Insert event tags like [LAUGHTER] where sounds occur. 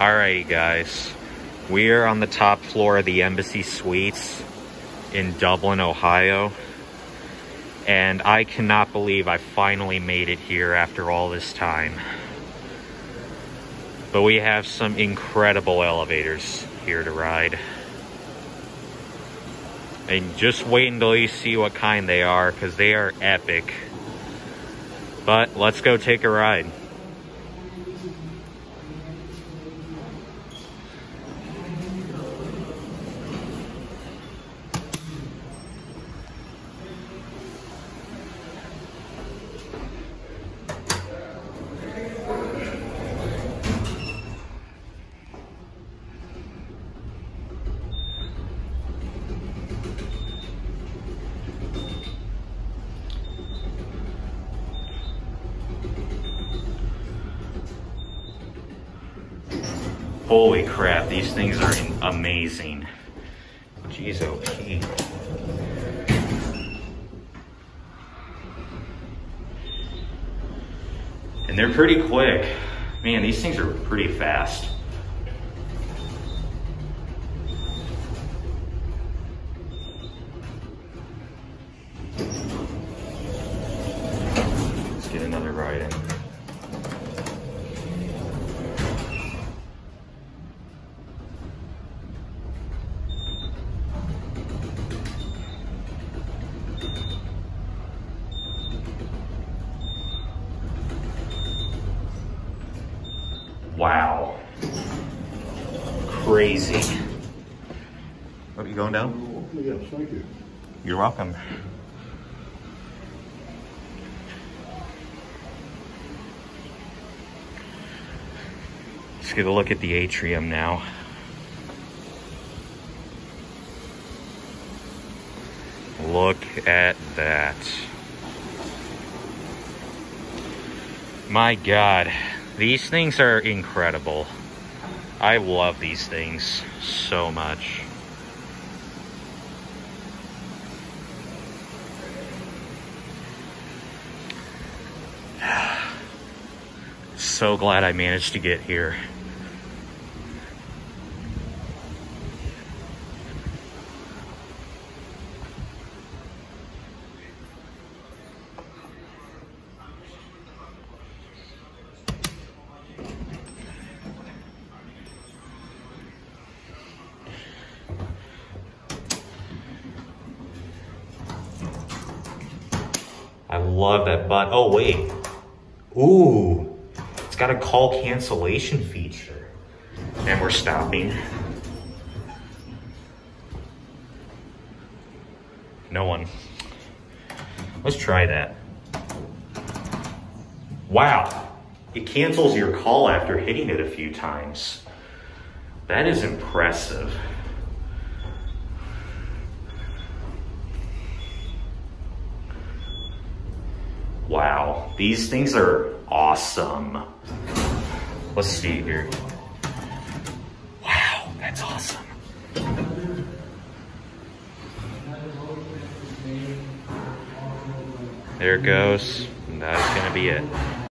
Alrighty, guys. We are on the top floor of the Embassy Suites in Dublin, Ohio. And I cannot believe I finally made it here after all this time. But we have some incredible elevators here to ride. And just wait until you see what kind they are, because they are epic. But let's go take a ride. Holy crap, these things are amazing. Jeez, oh, OP. And they're pretty quick. Man, these things are pretty fast. Let's get another ride in. Wow. Crazy. Are you going down? Yes, thank you. You're welcome. Let's get a look at the atrium now. Look at that. My God, these things are incredible. I love these things so much. [SIGHS] So glad I managed to get here. I love that button. Oh, wait. Ooh. It's got a call cancellation feature. And we're stopping. No one. Let's try that. Wow. It cancels your call after hitting it a few times. That is impressive. Wow, these things are awesome. Let's see here. Wow, that's awesome. There it goes. And that is to be it.